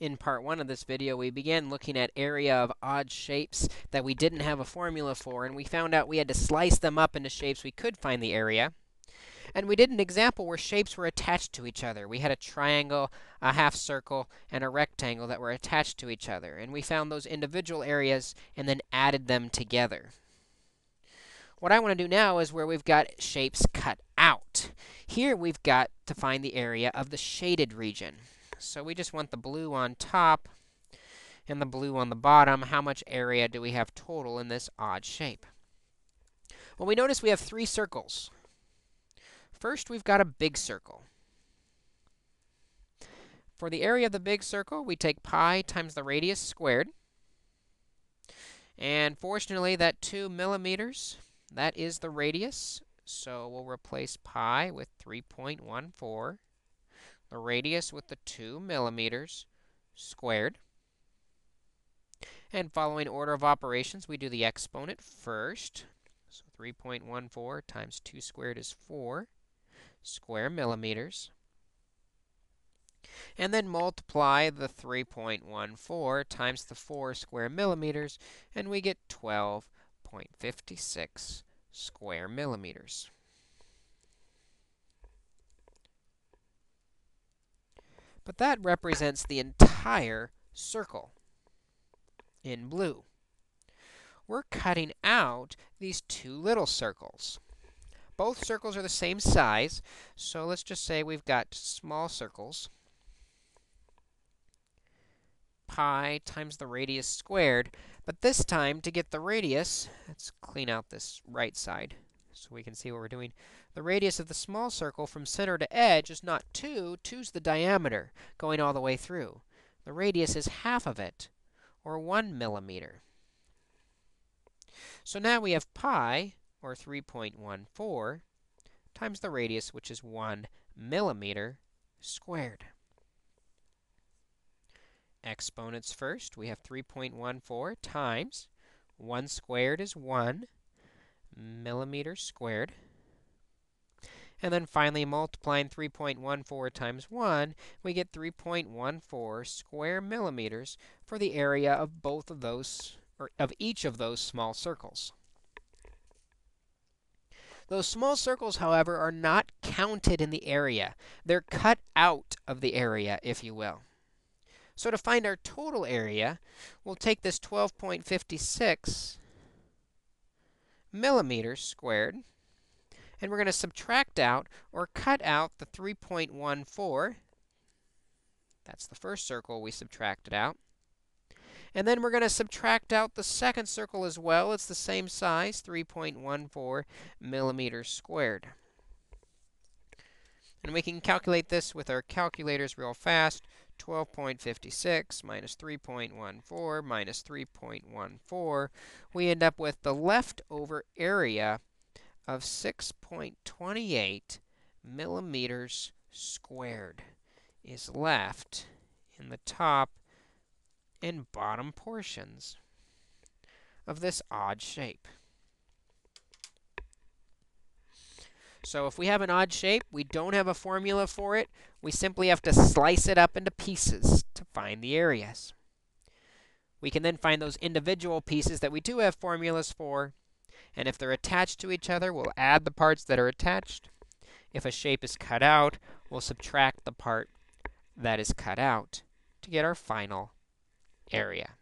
In part 1 of this video, we began looking at area of odd shapes that we didn't have a formula for, and we found out we had to slice them up into shapes we could find the area. And we did an example where shapes were attached to each other. We had a triangle, a half circle, and a rectangle that were attached to each other. And we found those individual areas and then added them together. What I want to do now is where we've got shapes cut out. Here we've got to find the area of the shaded region. So we just want the blue on top and the blue on the bottom. How much area do we have total in this odd shape? Well, we notice we have three circles. First, we've got a big circle. For the area of the big circle, we take pi times the radius squared. And fortunately, that 2 millimeters, that is the radius. So we'll replace pi with 3.14 the radius with the 2 millimeters squared. And following order of operations, we do the exponent first. So 3.14 times 2 squared is 4 square millimeters. And then multiply the 3.14 times the 4 square millimeters, and we get 12.56 square millimeters. But that represents the entire circle in blue. We're cutting out these two little circles. Both circles are the same size, so let's just say we've got small circles. Pi times the radius squared, but this time, to get the radius, let's clean out this right side so we can see what we're doing. The radius of the small circle from center to edge is not 2. 2's the diameter going all the way through. The radius is half of it, or 1 millimeter. So now we have pi, or 3.14, times the radius, which is 1 millimeter squared. Exponents first, we have 3.14 times 1 squared is 1 millimeters squared. And then finally, multiplying 3.14 times 1, we get 3.14 square millimeters for the area of both of those, or of each of those small circles. Those small circles, however, are not counted in the area. They're cut out of the area, if you will. So to find our total area, we'll take this 12.56 millimeters squared. And we're going to subtract out or cut out the 3.14. That's the first circle we subtracted out. And then we're going to subtract out the second circle as well. It's the same size, 3.14 millimeters squared. And we can calculate this with our calculators real fast. 12.56 minus 3.14 minus 3.14, we end up with the leftover area of 6.28 millimeters squared is left in the top and bottom portions of this odd shape. So if we have an odd shape, we don't have a formula for it. We simply have to slice it up into pieces to find the areas. We can then find those individual pieces that we do have formulas for. And if they're attached to each other, we'll add the parts that are attached. If a shape is cut out, we'll subtract the part that is cut out to get our final area.